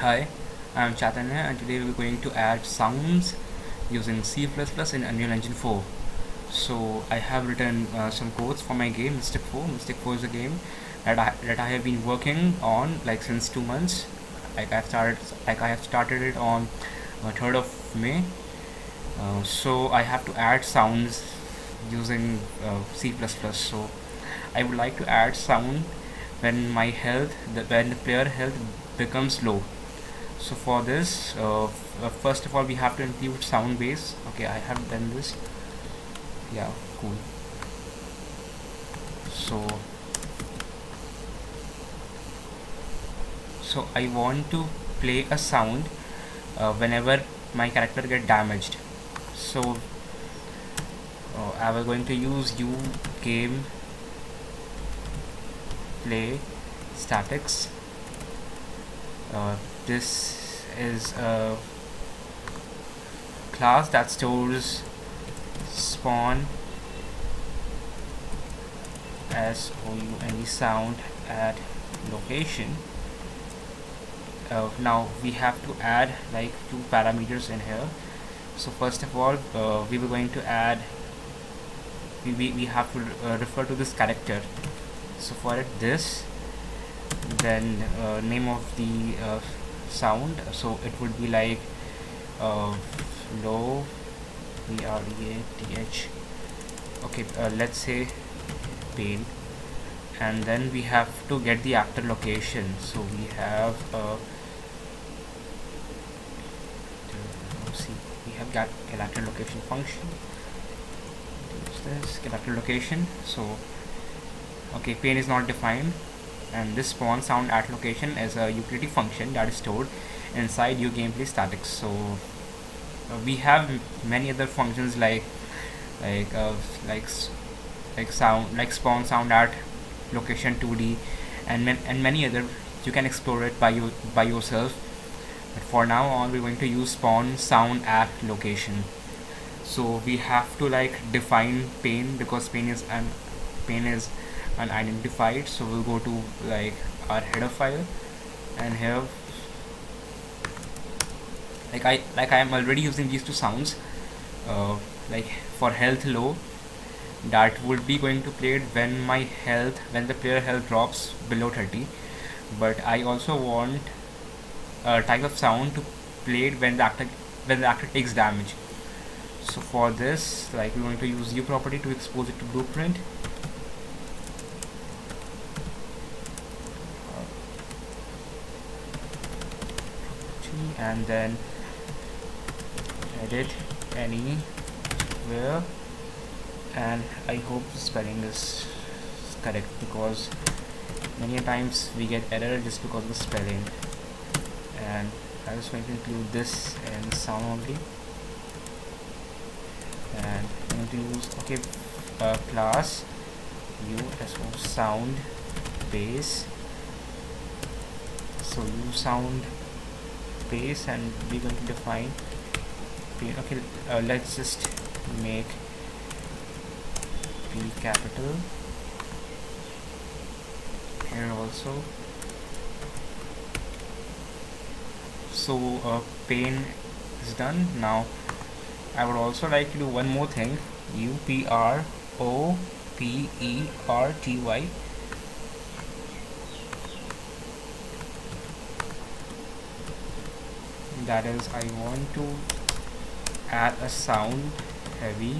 Hi, I'm Chaitanya and today we're going to add sounds using C++ in Unreal Engine 4. So I have written uh, some codes for my game Mystic 4. Mystic 4 is a game that I, that I have been working on like since two months. Like I started like I have started it on uh, 3rd of May. Uh, so I have to add sounds using uh, C++. So I would like to add sound when my health the, when the player health becomes low so for this uh, uh, first of all we have to include sound base. Okay I have done this. Yeah cool. So so I want to play a sound uh, whenever my character get damaged. So uh, I was going to use u game play statics uh, this is a class that stores spawn as any sound at location. Uh, now we have to add like two parameters in here. So first of all uh, we were going to add we, we, we have to uh, refer to this character. So for it this then uh, name of the uh, sound so it would be like uh, low V R E A T H. Okay uh, let's say pain and then we have to get the actor location. So we have uh, see we have got actor location function. Use this actor location. So okay pain is not defined and this spawn sound at location is a utility function that is stored inside your gameplay statics. So uh, we have many other functions like like uh, like like sound like spawn sound at location 2d and and many other. You can explore it by you by yourself. But for now on we're going to use spawn sound at location. So we have to like define pain because pain is an pain is unidentified so we'll go to like our header file and here like I like I am already using these two sounds uh, like for health low that would be going to play it when my health when the player health drops below 30 but I also want a type of sound to play it when the actor when the actor takes damage. So for this like we're going to use u property to expose it to blueprint and then edit anywhere and I hope the spelling is correct because many times we get error just because of the spelling. And I was going to include this in sound only. And I'm going to use okay uh, class USO sound base so u sound base and we're going to define okay uh, let's just make p capital. Here also. So uh, pain is done. Now I would also like to do one more thing. U P R O P E R T Y that is I want to add a sound heavy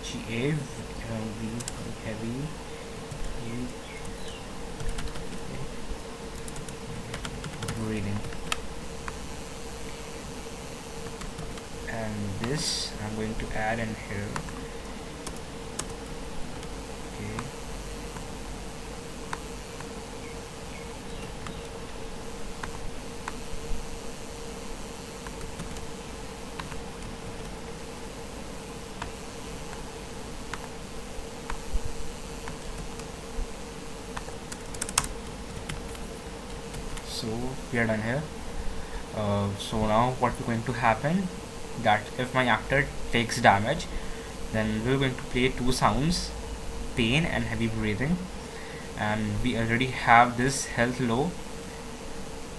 H A V heavy breathing. And this I'm going to add in here okay so we are done here. Uh, so now what is going to happen? That if my actor takes damage then we're going to play two sounds pain and heavy breathing. And we already have this health low.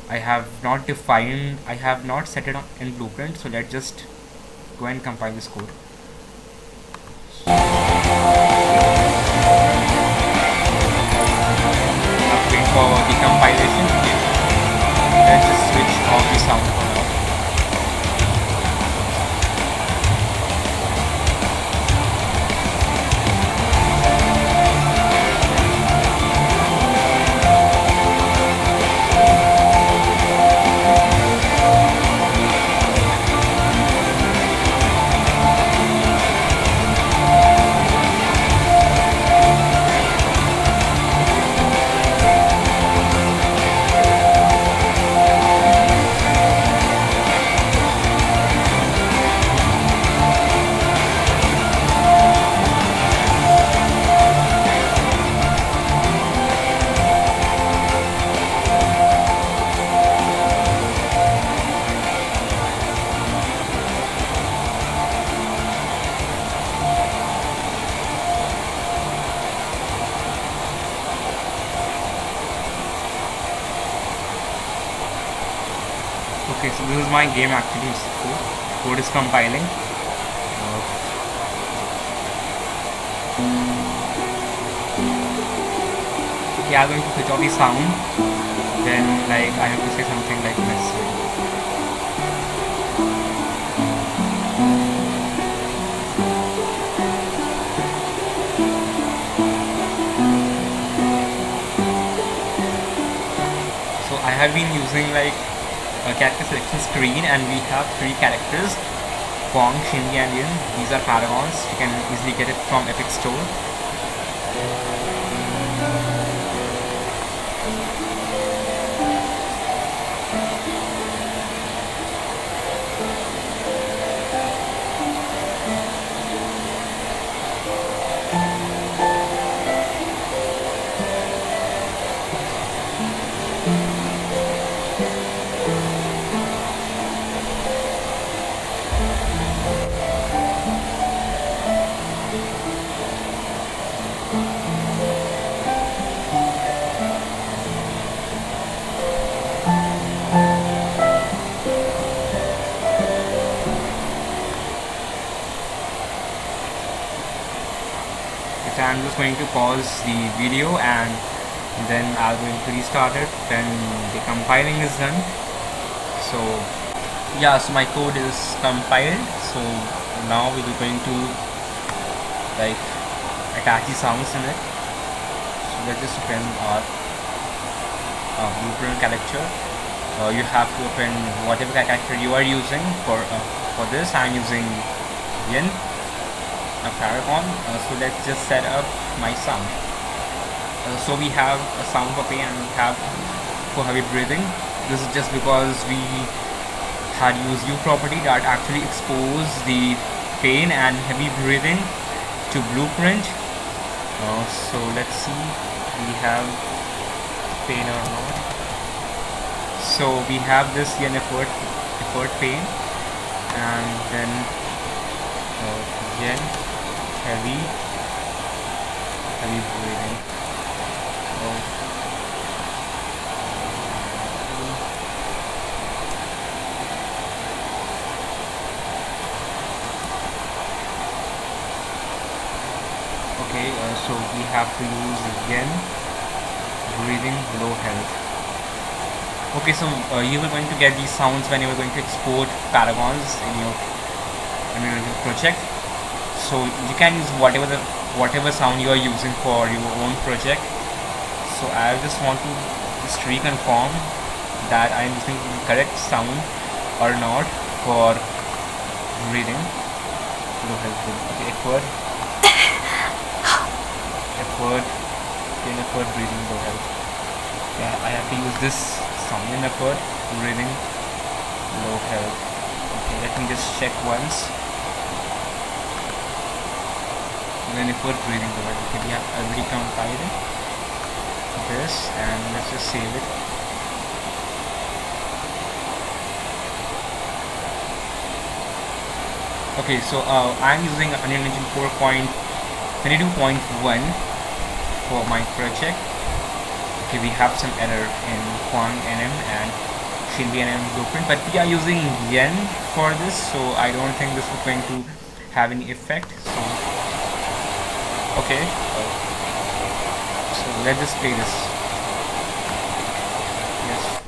I have not defined I have not set it in blueprint so let's just go and compile this code okay so this is my game actually code code is compiling. Okay I'm going to switch off the sound. Then like I have to say something like this. So I have been using like a character selection screen and we have three characters Kwong, Shinbi and Yin. These are paragons. You can easily get it from Epic Store. Going to pause the video and then I'm going to restart it then the compiling is done. So yeah so my code is compiled. So now we are going to like attach the sounds in it. So let's just open our uh, blueprint character uh, you have to open whatever character you are using for uh, for this. I'm using Yin a paragon uh, so let's just set up my sound. Uh, so we have a sound for pain and we have for heavy breathing. This is just because we had used u property that actually expose the pain and heavy breathing to blueprint. Uh, so let's see we have pain or not. So we have this yin effort effort pain. And then uh, yin heavy heavy breathing oh. okay uh, so we have to use again breathing low health. Okay so uh, you were going to get these sounds when you were going to export paragons in your project so you can use whatever the whatever sound you are using for your own project. So I just want to just reconfirm that I am using the correct sound or not for breathing low health okay effort. Effort. In effort breathing low health yeah I have to use this sound in effort breathing low health okay let me just check once then effort breathing health okay we have already compiled this and let's just save it. Okay so uh, I'm using Unreal Engine 4.22.1 for my project. Okay we have some error in Kwong NM and Sylvian blueprint but we are using Yin for this so I don't think this is going to have any effect. So okay. So let's play this. Yes.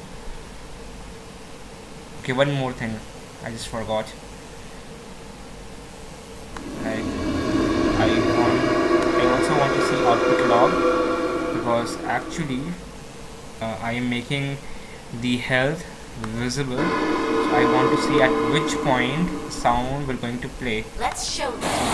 Okay one more thing. I just forgot. Like I want I also want to see output log because actually uh, I am making the health visible. So I want to see at which point sound we're going to play. Let's show them.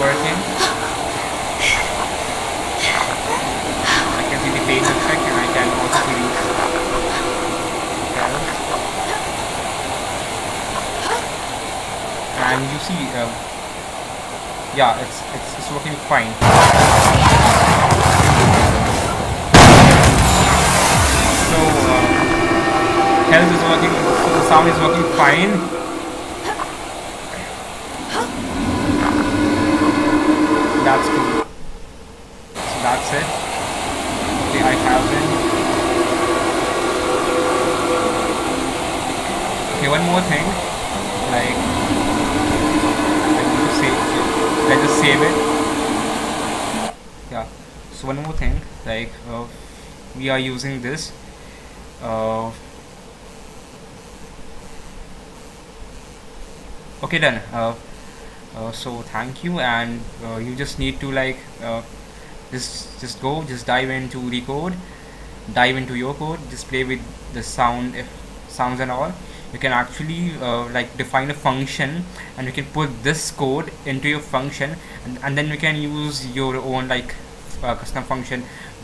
Working. I can see the pain effect and I can also see the health. and you see um, yeah it's, it's it's working fine so um, health is working so the sound is working fine that's cool. So that's it. Okay I have been okay one more thing. Like I need save let's just save it. Yeah. So one more thing. Like uh, we are using this uh, okay done. Uh, uh, so thank you and uh, you just need to like uh, just just go just dive into the code dive into your code just play with the sound if sounds and all. You can actually uh, like define a function and you can put this code into your function and, and then you can use your own like uh, custom function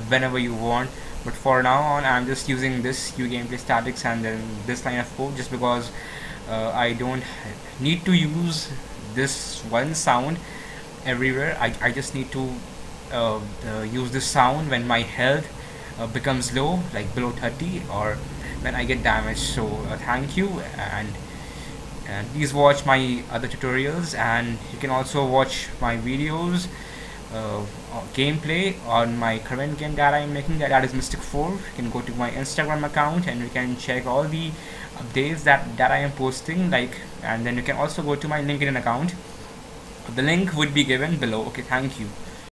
whenever you want. But for now on I'm just using this uGameplay statics and then this line of code just because I don't need to use this one sound everywhere. I, I just need to uh, uh, use this sound when my health uh, becomes low like below 30 or when I get damaged. So uh, thank you and and please watch my other tutorials and you can also watch my videos uh, uh, gameplay on my current game that I am making that, that is Mystic 4 you can go to my Instagram account and you can check all the updates that that I am posting like and then you can also go to my LinkedIn account. The link would be given below. Okay thank you